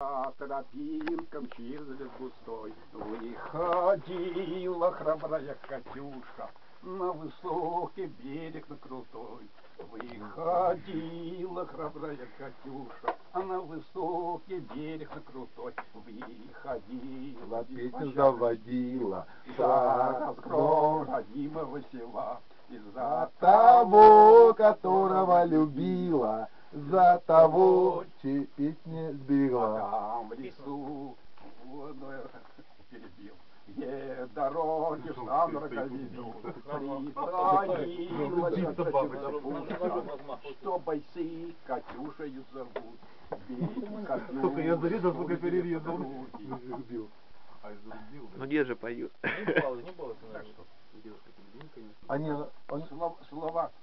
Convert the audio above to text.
По тропинкам через густой Выходила храбрая Катюша. На высокий берег на крутой Выходила храбрая Катюша. На высокий берег на крутой Выходила. Песню заводила За разгром родимого села. И за того, которого любила, за того, чьи песни сберегла. Там в лесу, вот, ну, я перебил, где дороги в Сан ведут, притаилась что бойцы Катюшею зовут. Сколько я зарезал, сколько будет перерезал. А Ну где же поют? Они, он- Слова- Слова